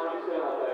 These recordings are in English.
reisi Namik Sönat'a yapıldı.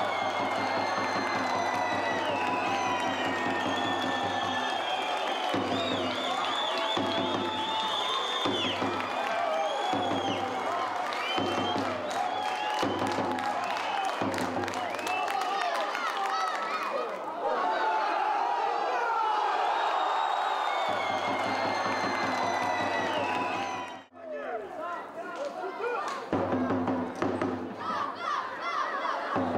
Woo!